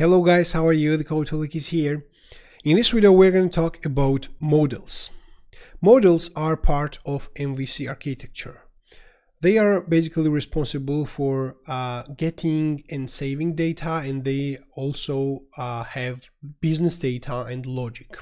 Hello guys, how are you? The Codeholic is here. In this video we're going to talk about models. Models are part of MVC architecture. They are basically responsible for uh, getting and saving data and they also uh, have business data and logic.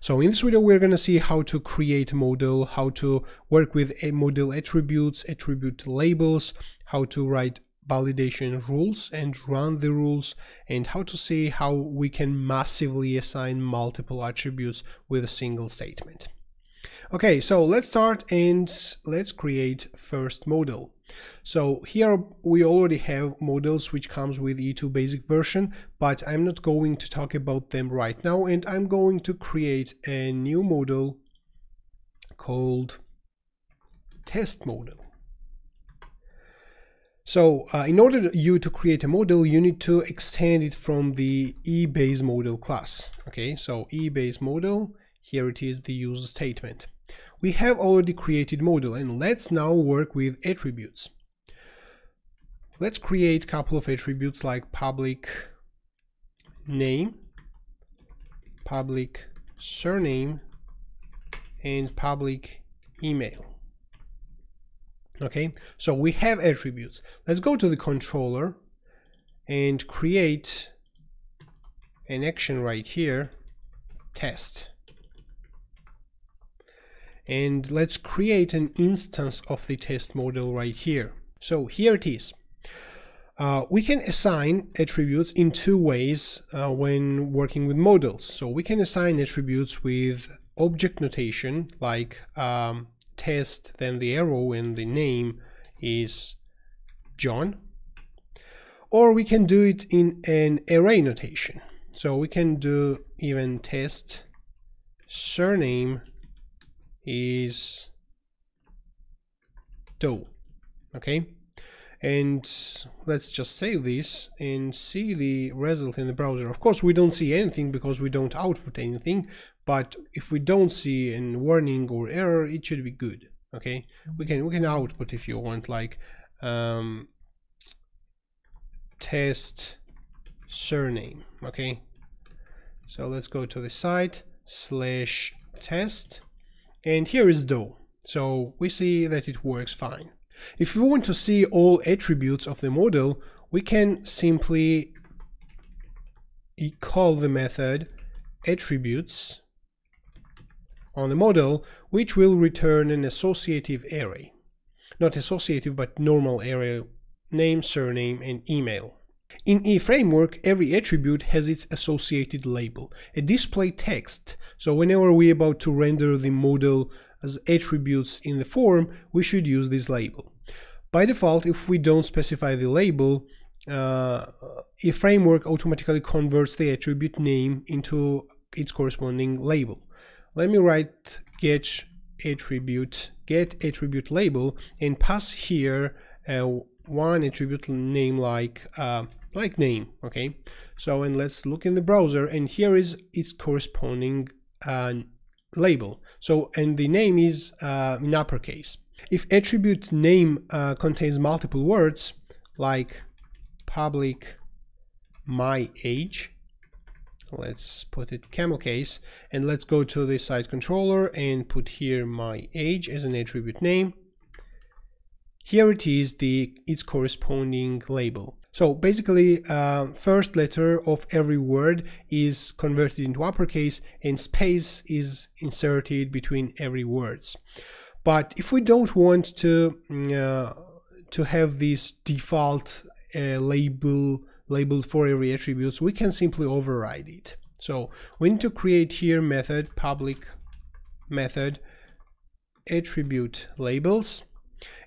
So in this video we're going to see how to create a model, how to work with a model attributes, attribute labels, how to write validation rules and run the rules and how to see how we can massively assign multiple attributes with a single statement. Okay, so let's start and let's create first model. So here we already have models which comes with Yii2 basic version, but I'm not going to talk about them right now and I'm going to create a new model called test model. So uh, in order you to create a model, you need to extend it from the Yii base model class. Okay, so Yii base model, here it is the use statement. We have already created model and let's now work with attributes. Let's create a couple of attributes like public name, public surname, and public email okay so we have attributes. Let's go to the controller and create an action right here test. And let's create an instance of the test model right here. So here it is. Uh, we can assign attributes in two ways uh, when working with models. So we can assign attributes with object notation like um, test, then the arrow and the name is John. Or we can do it in an array notation. So we can do even test surname is Doe. Okay? And let's just save this and see the result in the browser. Of course, we don't see anything because we don't output anything, but if we don't see a warning or error it should be good okay? We can we can output if you want like um, test surname okay? So let's go to the site slash test and here is Doe so we see that it works fine. If we want to see all attributes of the model we can simply call the method attributes on the model, which will return an associative array. Not associative, but normal array, name, surname, and email. In Yii framework, every attribute has its associated label, a display text, so whenever we're about to render the model as attributes in the form, we should use this label. By default, if we don't specify the label, uh, Yii framework automatically converts the attribute name into its corresponding label let me write get attribute get attribute label and pass here uh, one attribute name like uh, like name okay? So and let's look in the browser and here is its corresponding uh, label. So and the name is uh, in uppercase. If attribute name uh, contains multiple words like public my age let's put it camel case and let's go to the site controller and put here my age as an attribute name. Here it is the its corresponding label. So basically uh, first letter of every word is converted into uppercase and space is inserted between every words. But if we don't want to uh, to have this default uh, label labeled for every attributes, we can simply override it. So we need to create here method public method attribute labels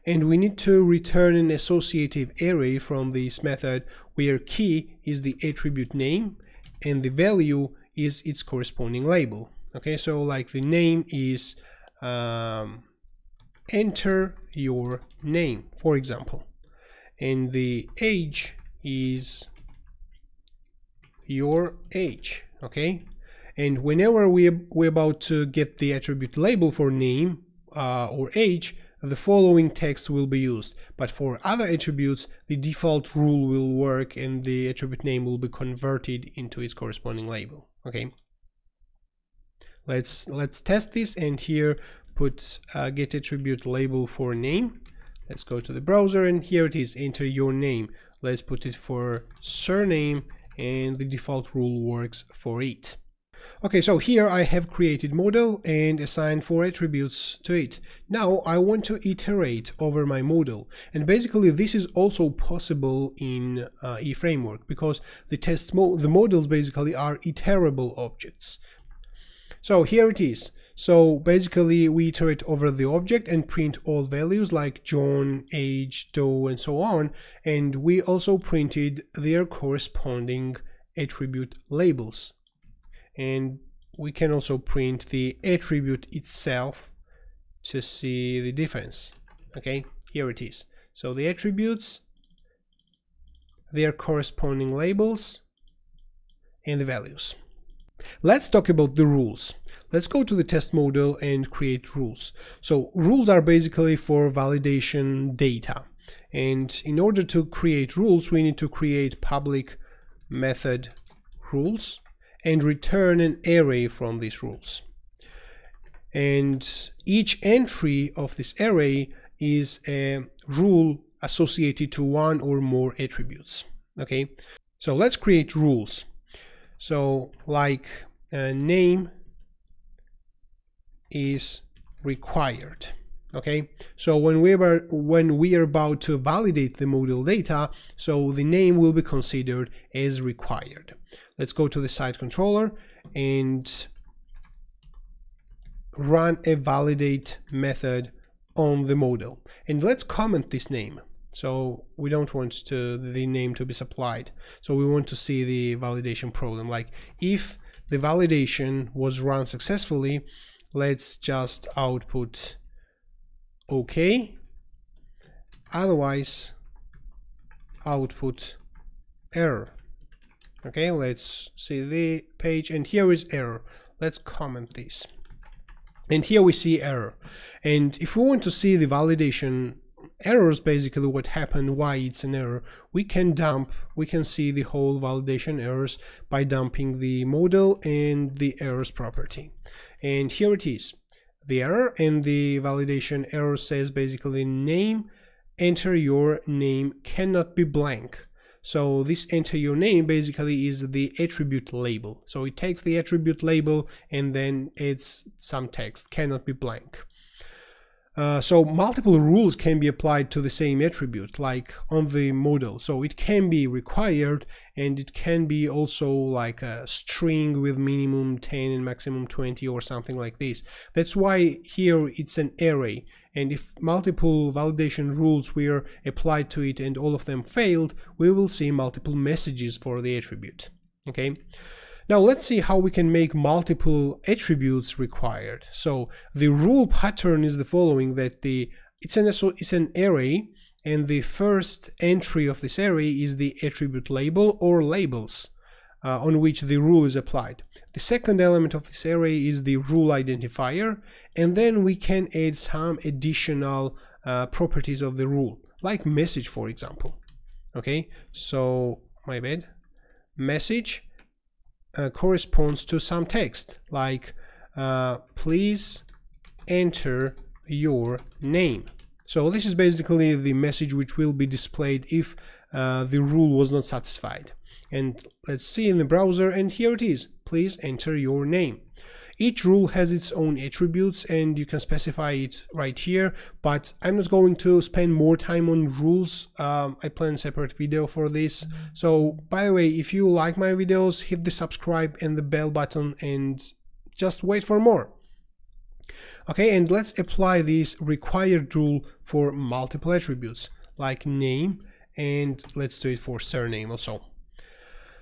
and we need to return an associative array from this method where key is the attribute name and the value is its corresponding label okay so like the name is um, enter your name for example and the age is your age okay and whenever we we're about to get the attribute label for name uh, or age the following text will be used. But for other attributes, the default rule will work and the attribute name will be converted into its corresponding label. Okay. Let's let's test this and here put uh, get attribute label for name. Let's go to the browser and here it is, enter your name. Let's put it for surname and the default rule works for it. Okay, so here I have created model and assigned four attributes to it. Now I want to iterate over my model. And basically this is also possible in uh, Yii framework because the mo the models basically are iterable objects. So here it is. So basically we iterate over the object and print all values like John, age, Doe, and so on. And we also printed their corresponding attribute labels. And we can also print the attribute itself to see the difference. Okay, here it is. So the attributes, their corresponding labels, and the values. Let's talk about the rules. Let's go to the test model and create rules. So rules are basically for validation data. And in order to create rules, we need to create public method rules and return an array from these rules. And each entry of this array is a rule associated to one or more attributes. Okay, so let's create rules. So like uh, name is required okay? So when we are when we are about to validate the model data so the name will be considered as required. Let's go to the site controller and run a validate method on the model and let's comment this name. So we don't want to the name to be supplied. So we want to see the validation problem. Like if the validation was run successfully let's just output OK. Otherwise output error. Okay let's see the page and here is error. Let's comment this. And here we see error. And if we want to see the validation errors basically what happened why it's an error. We can dump we can see the whole validation errors by dumping the model and the errors property. And here it is. The error and the validation error says basically name enter your name cannot be blank. So this enter your name basically is the attribute label. So it takes the attribute label and then it's some text cannot be blank uh, so multiple rules can be applied to the same attribute, like on the model. So it can be required and it can be also like a string with minimum 10 and maximum 20 or something like this. That's why here it's an array. And if multiple validation rules were applied to it and all of them failed, we will see multiple messages for the attribute. Okay. Now let's see how we can make multiple attributes required. So the rule pattern is the following that the it's an it's an array and the first entry of this array is the attribute label or labels uh, on which the rule is applied. The second element of this array is the rule identifier and then we can add some additional uh, properties of the rule like message for example. Okay, so my bad message uh, corresponds to some text like uh, please enter your name. So this is basically the message which will be displayed if uh, the rule was not satisfied. And let's see in the browser and here it is, please enter your name. Each rule has its own attributes and you can specify it right here, but I'm not going to spend more time on rules. Um, I plan a separate video for this. So by the way, if you like my videos, hit the subscribe and the bell button and just wait for more. Okay, and let's apply this required rule for multiple attributes like name and let's do it for surname also.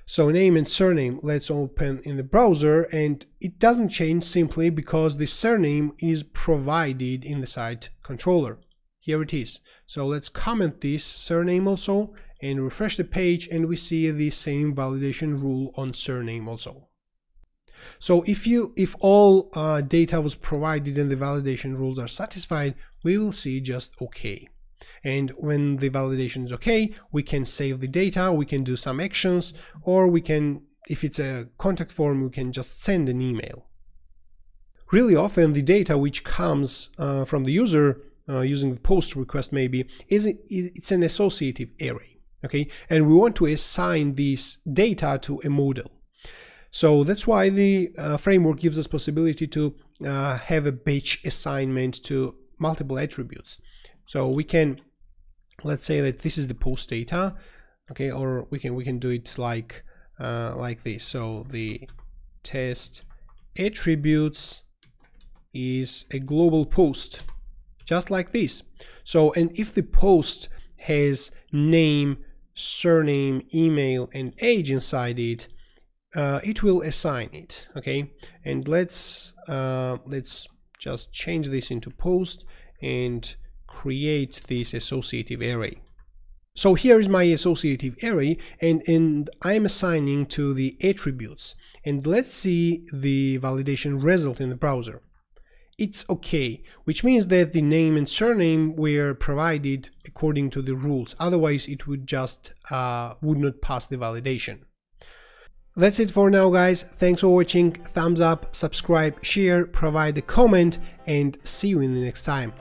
So name and surname, let's open in the browser and it doesn't change simply because the surname is provided in the site controller. Here it is. So let's comment this surname also and refresh the page and we see the same validation rule on surname also. So if you if all uh, data was provided and the validation rules are satisfied, we will see just OK. And when the validation is okay, we can save the data, we can do some actions, or we can, if it's a contact form, we can just send an email. Really often the data which comes uh, from the user uh, using the post request maybe is it's an associative array okay? And we want to assign this data to a model. So that's why the uh, framework gives us possibility to uh, have a batch assignment to multiple attributes so we can let's say that this is the post data okay or we can we can do it like uh, like this so the test attributes is a global post just like this. So, and if the post has name, surname, email, and age inside it, uh, it will assign it. Okay, and let's uh, let's just change this into post and create this associative array. So here is my associative array and, and I'm assigning to the attributes and let's see the validation result in the browser it's okay, which means that the name and surname were provided according to the rules. Otherwise, it would just uh, would not pass the validation. That's it for now, guys. Thanks for watching. Thumbs up, subscribe, share, provide a comment, and see you in the next time.